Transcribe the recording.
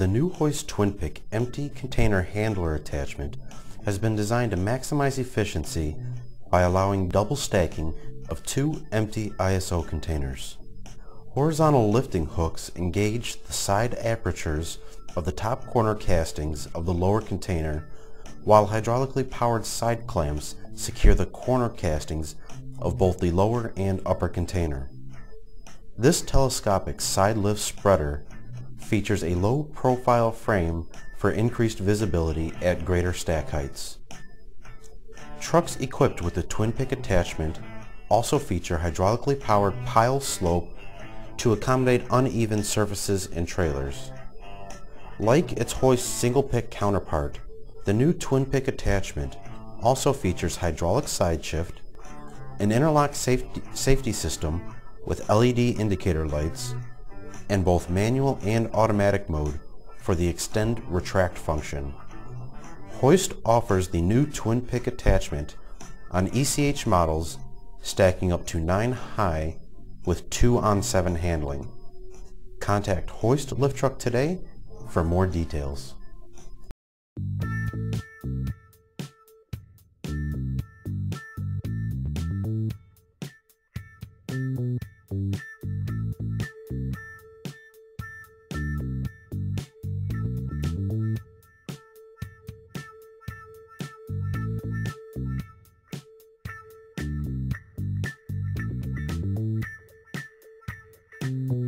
The new Hoist Twin Pick empty container handler attachment has been designed to maximize efficiency by allowing double stacking of two empty ISO containers. Horizontal lifting hooks engage the side apertures of the top corner castings of the lower container while hydraulically powered side clamps secure the corner castings of both the lower and upper container. This telescopic side lift spreader features a low profile frame for increased visibility at greater stack heights. Trucks equipped with the twin pick attachment also feature hydraulically powered pile slope to accommodate uneven surfaces and trailers. Like its hoist single pick counterpart, the new twin pick attachment also features hydraulic side shift, an interlock safety, safety system with LED indicator lights, and both manual and automatic mode for the extend retract function. Hoist offers the new twin pick attachment on ECH models stacking up to 9 high with 2 on 7 handling. Contact Hoist Liftruck today for more details. Mm-hmm.